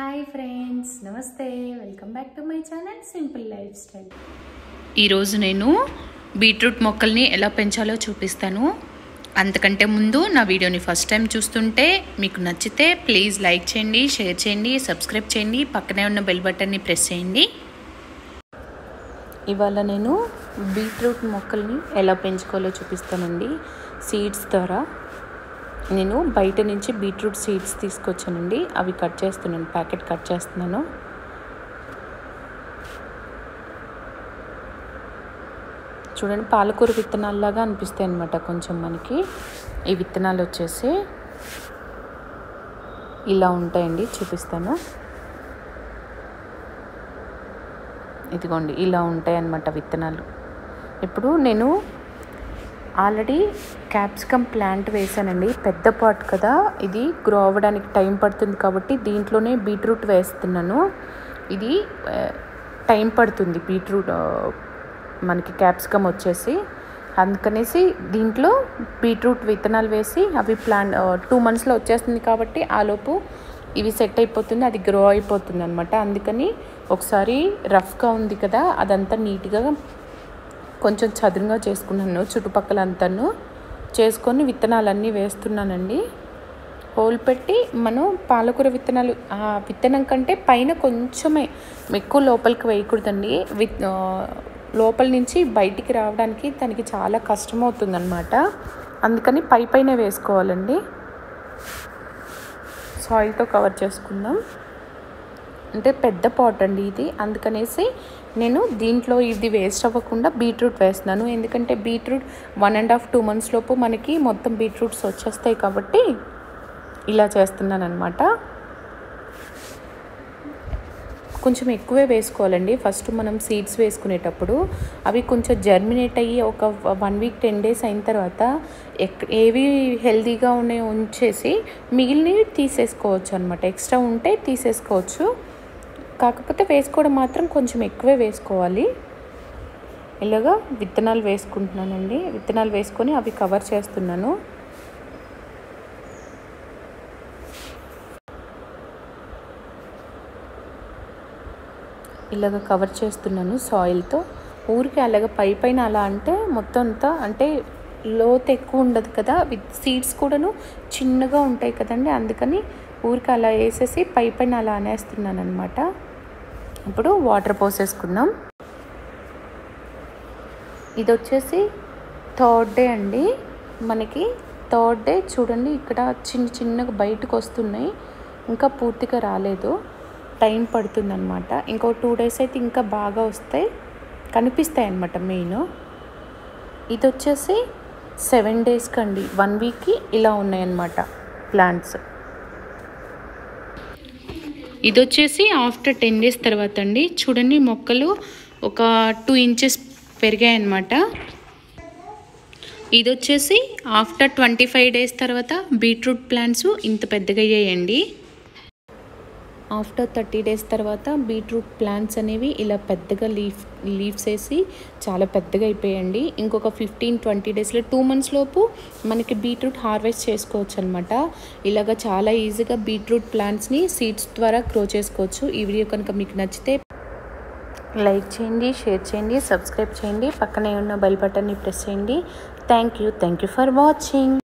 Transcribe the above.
Hi friends నమస్తే. Welcome back to my channel simple life style. ఈరోజు నేను beetroot మొక్కల్ని ఎలా పెంచాలో చూపిస్తాను. అంతకంటే ముందు నా వీడియోని ఫస్ట్ టైం చూస్తుంటే మీకు నచ్చితే ప్లీజ్ లైక్ చేయండి షేర్ చేయండి సబ్స్క్రైబ్ చేయండి పక్కనే ఉన్న బెల్ బటన్ని ప్రెస్ చేయండి. ఇవాళ నేను బీట్రూట్ మొక్కల్ని ఎలా పెంచుకోవాలో చూపిస్తానండి. సీడ్స్ ద్వారా నేను బయట నుంచి బీట్రూట్ సీడ్స్ తీసుకొచ్చానండి. అవి కట్ చేస్తున్నాను ప్యాకెట్ కట్ చేస్తున్నాను. చూడండి పాలకూర విత్తనాల్లాగా అనిపిస్తాయి అనమాట కొంచెం మనకి. ఈ విత్తనాలు వచ్చేసి ఇలా ఉంటాయండి చూపిస్తాను. ఇదిగోండి ఇలా ఉంటాయి అన్నమాట విత్తనాలు. ఇప్పుడు నేను ఆల్రెడీ క్యాప్సికమ్ ప్లాంట్ వేసానండి పెద్ద పాట్ కదా. ఇది గ్రో అవ్వడానికి టైం పడుతుంది కాబట్టి దీంట్లోనే బీట్రూట్ వేస్తున్నాను. ఇది టైం పడుతుంది బీట్రూట్ మనకి క్యాప్సికమ్ వచ్చేసి. అందుకనేసి దీంట్లో బీట్రూట్ విత్తనాలు వేసి అవి ప్లాన్ టూ మంత్స్లో వచ్చేస్తుంది కాబట్టి ఆలోపు ఇవి సెట్ అయిపోతుంది అది గ్రో అయిపోతుంది అనమాట అందుకని ఒకసారి రఫ్గా ఉంది కదా అదంతా నీట్గా కొంచెం చదునుగా చేసుకున్నాను చుట్టుపక్కల అంతాను చేసుకొని విత్తనాలన్నీ వేస్తున్నానండి. హోల్ పెట్టి మనం పాలకూర విత్తనాలు ఆ విత్తనం కంటే పైన కొంచెమే ఎక్కువ లోపలికి వేయకూడదండి. విత్ లోపల నుంచి బయటికి రావడానికి తనకి చాలా కష్టమవుతుందన్నమాట. అందుకని పై పైన వేసుకోవాలండి. సాయిల్తో కవర్ చేసుకుందాం. అంటే పెద్ద పాట్ అండి ఇది. అందుకనేసి నేను దీంట్లో ఇది వేస్ట్ అవ్వకుండా బీట్రూట్ వేస్తున్నాను. ఎందుకంటే beetroot one and half two months లోపు మనకి మొత్తం బీట్రూట్స్ వచ్చేస్తాయి కాబట్టి ఇలా చేస్తున్నాను అనమాట కొంచెం ఎక్కువే వేసుకోవాలండి. ఫస్ట్ మనం సీడ్స్ వేసుకునేటప్పుడు అవి కొంచెం జర్మినేట్ అయ్యి ఒక వన్ వీక్ టెన్ డేస్ అయిన తర్వాత ఎక్ ఏవి హెల్తీగా ఉన్నాయో ఉంచేసి మిగిలినవి తీసేసుకోవచ్చు అనమాట ఎక్స్ట్రా ఉంటే తీసేసుకోవచ్చు. కాకపోతే వేసుకోవడం మాత్రం కొంచెం ఎక్కువే వేసుకోవాలి. ఇలాగా విత్తనాలు వేసుకుంటున్నానండి. విత్తనాలు వేసుకొని అవి కవర్ చేస్తున్నాను. ఇలాగ కవర్ చేస్తున్నాను సాయిల్తో. ఊరికి అలాగ పై పైన అలా అంటే మొత్తం అంతా అంటే లోతు ఎక్కువ ఉండదు కదా? విత్ సీడ్స్ కూడాను చిన్నగా ఉంటాయి కదండి. అందుకని ఊరికి అలా వేసేసి పై పైన అలా అనేస్తున్నాను అనమాట ఇప్పుడు వాటర్ పోసేసుకుందాం. ఇది వచ్చేసి థర్డ్ డే అండి. మనకి థర్డ్ డే చూడండి ఇక్కడ చిన్న చిన్నగా బయటకు వస్తున్నాయి. ఇంకా పూర్తిగా రాలేదు. టైం పడుతుందన్నమాట. ఇంకో టూ డేస్ అయితే ఇంకా బాగా వస్తాయి. కనిపిస్తాయి అన్నమాట మెయిన్. ఇది వచ్చేసి సెవెన్ డేస్కి అండి వన్ వీక్కి ఇలా ఉన్నాయన్నమాట ప్లాంట్స్. ఇది వచ్చేసి ఆఫ్టర్ టెన్ డేస్ తర్వాత అండి చూడండి మొక్కలు ఒక టూ ఇంచెస్ పెరిగాయన్నమాట. ఇది వచ్చేసి ఆఫ్టర్ ట్వంటీ ఫైవ్ డేస్ తర్వాత బీట్రూట్ ప్లాంట్స్ ఇంత పెద్దగా అయ్యాయండి ఆఫ్టర్ థర్టీ డేస్ తర్వాత బీట్రూట్ ప్లాంట్స్ అనేవి ఇలా పెద్దగా లీఫ్ లీవ్స్ వేసి చాలా పెద్దగా అయిపోయాయండి. ఇంకొక ఫిఫ్టీన్ ట్వంటీ డేస్లో టూ మంత్స్ లోపు మనకి బీట్రూట్ హార్వెస్ట్ చేసుకోవచ్చు అనమాట ఇలాగ చాలా ఈజీగా బీట్రూట్ ప్లాంట్స్ని సీడ్స్ ద్వారా గ్రో చేసుకోవచ్చు. ఈ వీడియో కనుక మీకు నచ్చితే లైక్ చేయండి షేర్ చేయండి సబ్స్క్రైబ్ చేయండి. పక్కనే ఉన్న బెల్ బటన్ని ప్రెస్ చేయండి. Thank you. Thank you for watching.